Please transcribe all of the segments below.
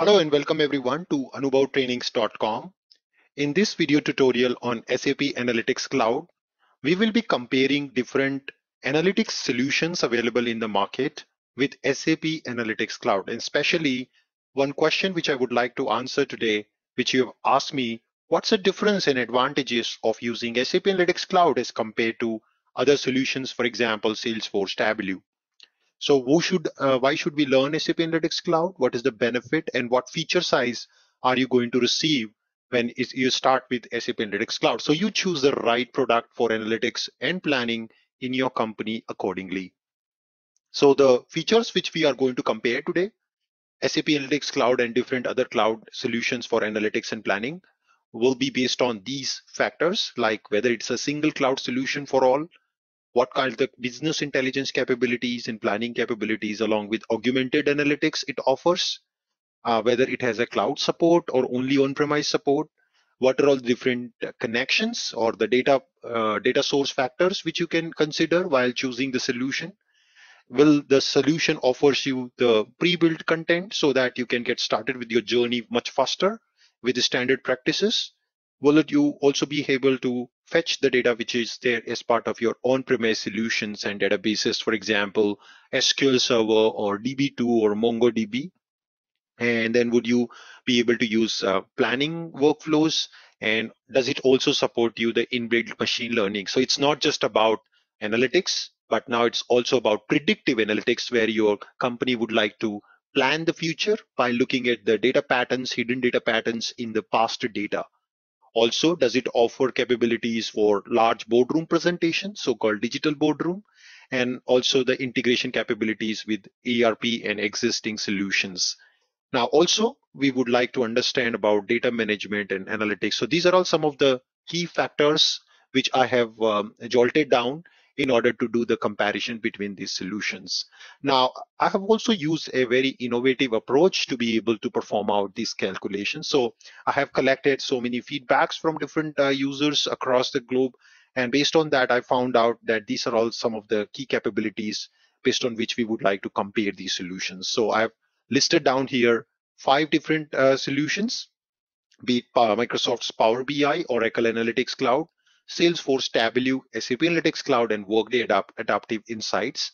Hello and welcome everyone to AnubhavTrainings.com. In this video tutorial on SAP Analytics Cloud, we will be comparing different analytics solutions available in the market with SAP Analytics Cloud. And especially one question which I would like to answer today, which you have asked me, what's the difference and advantages of using SAP Analytics Cloud as compared to other solutions, for example, Salesforce Tableau. So who should, uh, why should we learn SAP Analytics Cloud? What is the benefit and what feature size are you going to receive when you start with SAP Analytics Cloud? So you choose the right product for analytics and planning in your company accordingly. So the features which we are going to compare today, SAP Analytics Cloud and different other cloud solutions for analytics and planning will be based on these factors, like whether it's a single cloud solution for all, what kind of the business intelligence capabilities and planning capabilities along with augmented analytics it offers, uh, whether it has a cloud support or only on-premise support, what are all the different connections or the data uh, data source factors which you can consider while choosing the solution. Will the solution offers you the pre-built content so that you can get started with your journey much faster with the standard practices? Will you also be able to fetch the data which is there as part of your on-premise solutions and databases, for example, SQL Server or DB2 or MongoDB? And then would you be able to use uh, planning workflows? And does it also support you the inbuilt machine learning? So it's not just about analytics, but now it's also about predictive analytics where your company would like to plan the future by looking at the data patterns, hidden data patterns in the past data. Also, does it offer capabilities for large boardroom presentations, so-called digital boardroom, and also the integration capabilities with ERP and existing solutions. Now, also, we would like to understand about data management and analytics. So these are all some of the key factors which I have um, jolted down in order to do the comparison between these solutions. Now, I have also used a very innovative approach to be able to perform out these calculations. So I have collected so many feedbacks from different uh, users across the globe. And based on that, I found out that these are all some of the key capabilities based on which we would like to compare these solutions. So I've listed down here five different uh, solutions, be it Microsoft's Power BI, Oracle Analytics Cloud, Salesforce Tableau, SAP Analytics Cloud, and Workday Adapt Adaptive Insights.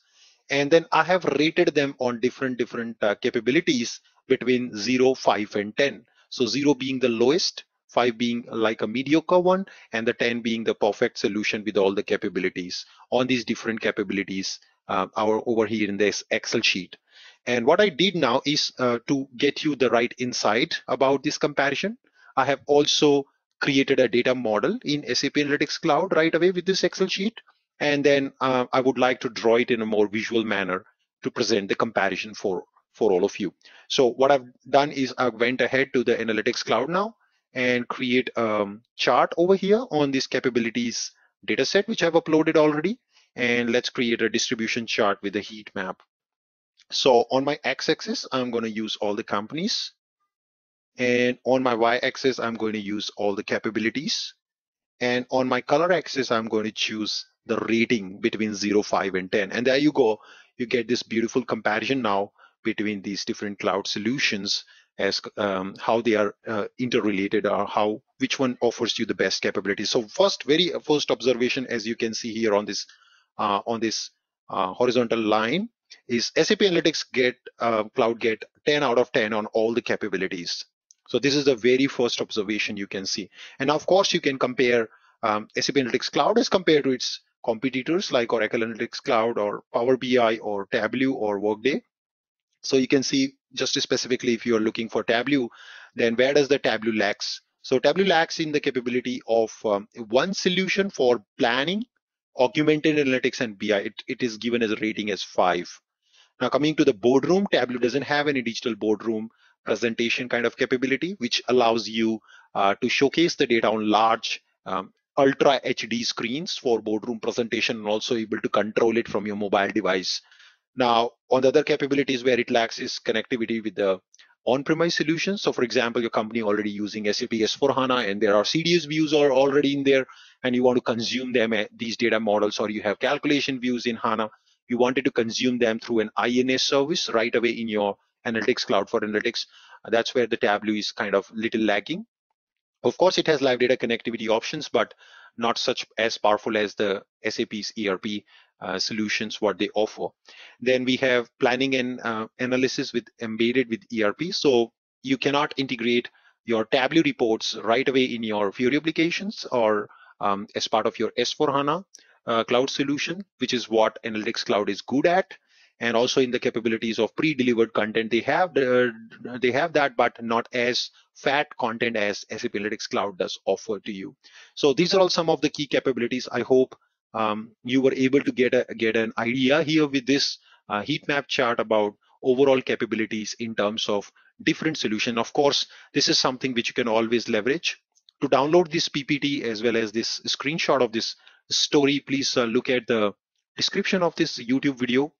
And then I have rated them on different different uh, capabilities between 0, 5, and 10. So 0 being the lowest, 5 being like a mediocre one, and the 10 being the perfect solution with all the capabilities on these different capabilities uh, our, over here in this Excel sheet. And what I did now is uh, to get you the right insight about this comparison. I have also created a data model in SAP Analytics Cloud right away with this Excel sheet. And then uh, I would like to draw it in a more visual manner to present the comparison for, for all of you. So what I've done is I went ahead to the Analytics Cloud now and create a um, chart over here on this capabilities dataset, which I've uploaded already. And let's create a distribution chart with a heat map. So on my x-axis, I'm going to use all the companies. And on my y-axis, I'm going to use all the capabilities. And on my color axis, I'm going to choose the rating between 0, 5, and 10. And there you go. You get this beautiful comparison now between these different cloud solutions as um, how they are uh, interrelated or how which one offers you the best capabilities. So first, very first observation, as you can see here on this uh, on this uh, horizontal line, is SAP Analytics get uh, Cloud get 10 out of 10 on all the capabilities. So this is the very first observation you can see. And of course, you can compare um, SAP Analytics Cloud as compared to its competitors like Oracle Analytics Cloud or Power BI or Tableau or Workday. So you can see just specifically if you're looking for Tableau, then where does the Tableau lacks? So Tableau lacks in the capability of um, one solution for planning, augmented analytics and BI. It, it is given as a rating as five. Now coming to the boardroom, Tableau doesn't have any digital boardroom presentation kind of capability, which allows you uh, to showcase the data on large um, ultra HD screens for boardroom presentation and also able to control it from your mobile device. Now, on the other capabilities where it lacks is connectivity with the on-premise solutions. So for example, your company already using SAP S4HANA and there are CDS views are already in there and you want to consume them, eh, these data models, or you have calculation views in HANA, you wanted to consume them through an INS service right away in your Analytics Cloud for Analytics. That's where the Tableau is kind of little lagging. Of course, it has live data connectivity options, but not such as powerful as the SAP's ERP uh, solutions what they offer. Then we have planning and uh, analysis with embedded with ERP. So you cannot integrate your Tableau reports right away in your Fiori applications or um, as part of your S4HANA uh, cloud solution, which is what Analytics Cloud is good at. And also in the capabilities of pre-delivered content, they have the, they have that, but not as fat content as SAP Analytics Cloud does offer to you. So these are all some of the key capabilities. I hope um, you were able to get a get an idea here with this uh, heat map chart about overall capabilities in terms of different solution. Of course, this is something which you can always leverage. To download this PPT as well as this screenshot of this story, please uh, look at the description of this YouTube video.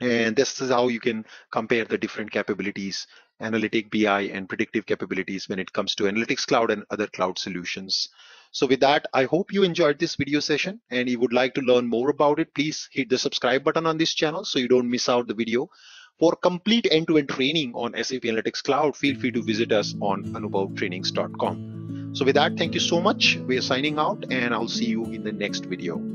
Mm-hmm. And this is how you can compare the different capabilities, analytic BI and predictive capabilities when it comes to analytics cloud and other cloud solutions. So with that, I hope you enjoyed this video session and you would like to learn more about it. Please hit the subscribe button on this channel so you don't miss out the video. For complete end-to-end -end training on SAP Analytics Cloud, feel free to visit us on anubhavtrainings.com. So with that, thank you so much. We are signing out and I'll see you in the next video.